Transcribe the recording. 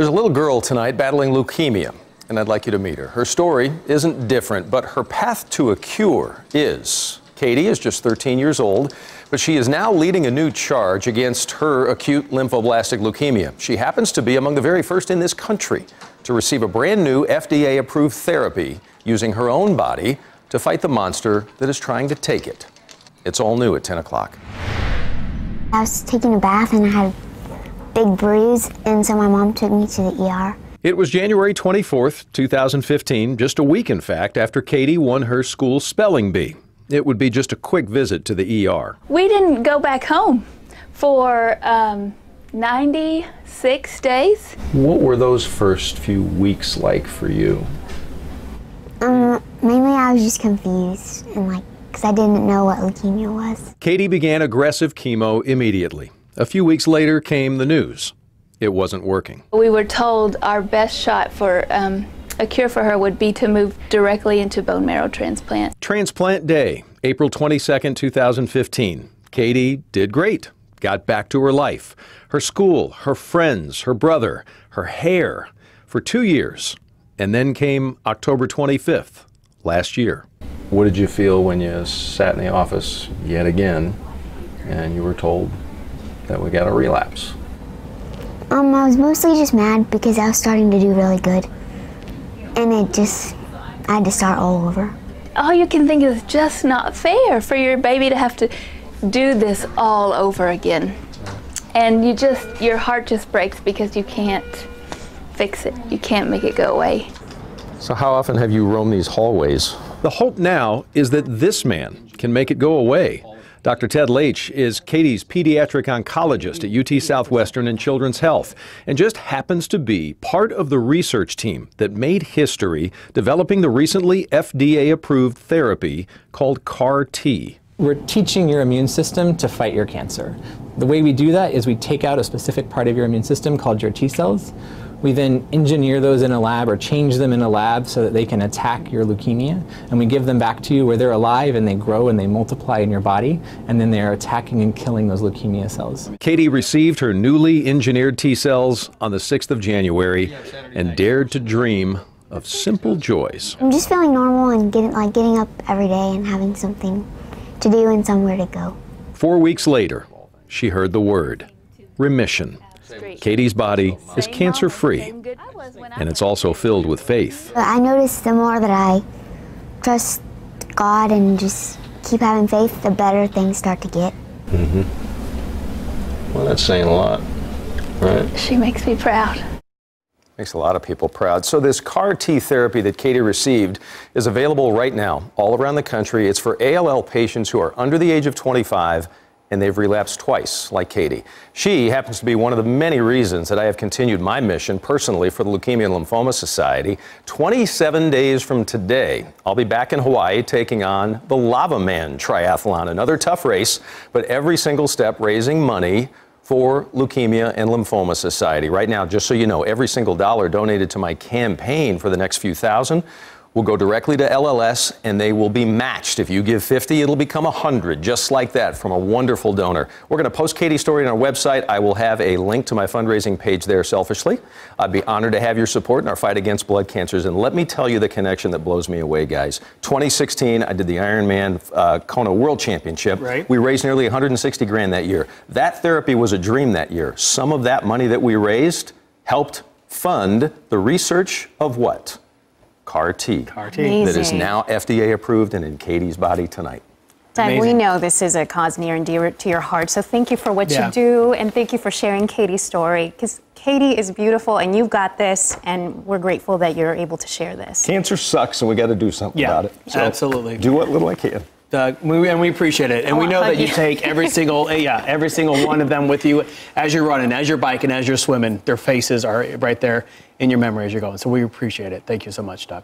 There's a little girl tonight battling leukemia, and I'd like you to meet her. Her story isn't different, but her path to a cure is. Katie is just 13 years old, but she is now leading a new charge against her acute lymphoblastic leukemia. She happens to be among the very first in this country to receive a brand new FDA approved therapy using her own body to fight the monster that is trying to take it. It's all new at 10 o'clock. I was taking a bath and I had bruise, and so my mom took me to the ER. It was January 24th, 2015, just a week, in fact, after Katie won her school spelling bee. It would be just a quick visit to the ER. We didn't go back home for um, 96 days. What were those first few weeks like for you? Um, mainly I was just confused and like, because I didn't know what leukemia was. Katie began aggressive chemo immediately. A few weeks later came the news. It wasn't working. We were told our best shot for um, a cure for her would be to move directly into bone marrow transplant. Transplant Day, April 22nd, 2015. Katie did great, got back to her life, her school, her friends, her brother, her hair for two years. And then came October 25th, last year. What did you feel when you sat in the office yet again and you were told that we got a relapse? Um, I was mostly just mad because I was starting to do really good. And it just, I had to start all over. All you can think is just not fair for your baby to have to do this all over again. And you just, your heart just breaks because you can't fix it. You can't make it go away. So, how often have you roamed these hallways? The hope now is that this man can make it go away. Dr. Ted Laetsch is Katie's pediatric oncologist at UT Southwestern and Children's Health and just happens to be part of the research team that made history developing the recently FDA approved therapy called CAR T. We're teaching your immune system to fight your cancer. The way we do that is we take out a specific part of your immune system called your T cells. We then engineer those in a lab or change them in a lab so that they can attack your leukemia. And we give them back to you where they're alive and they grow and they multiply in your body. And then they're attacking and killing those leukemia cells. Katie received her newly engineered T cells on the 6th of January and dared to dream of simple joys. I'm just feeling normal and getting like getting up every day and having something to do and somewhere to go. Four weeks later, she heard the word remission. Katie's body is cancer free, and it's also filled with faith. I noticed the more that I trust God and just keep having faith, the better things start to get. Mm-hmm. Well, that's saying a lot, right? She makes me proud. Makes a lot of people proud. So, this CAR T therapy that Katie received is available right now all around the country. It's for ALL patients who are under the age of 25 and they've relapsed twice, like Katie. She happens to be one of the many reasons that I have continued my mission personally for the Leukemia and Lymphoma Society. 27 days from today, I'll be back in Hawaii taking on the Lavaman Triathlon, another tough race, but every single step raising money for Leukemia and Lymphoma Society. Right now, just so you know, every single dollar donated to my campaign for the next few thousand will go directly to LLS and they will be matched. If you give 50, it'll become 100, just like that from a wonderful donor. We're going to post Katie's story on our website. I will have a link to my fundraising page there selfishly. I'd be honored to have your support in our fight against blood cancers. And let me tell you the connection that blows me away, guys. 2016, I did the Ironman uh, Kona World Championship. Right. We raised nearly 160 grand that year. That therapy was a dream that year. Some of that money that we raised helped fund the research of what? CAR T. CAR T. That is now FDA approved and in Katie's body tonight. Doug, we know this is a cause near and dear to your heart, so thank you for what Yeah. you do and thank you for sharing Katie's story because Katie is beautiful and you've got this, and we're grateful that you're able to share this. Cancer sucks and we got to do something Yeah, about it. absolutely. Do what little I can. Doug, we, and we appreciate it. And we know that you you. take every single, eh, yeah, every single one of them with you as you're running, as you're biking, as you're swimming. Their faces are right there in your memory as you're going. So we appreciate it. Thank you so much, Doug.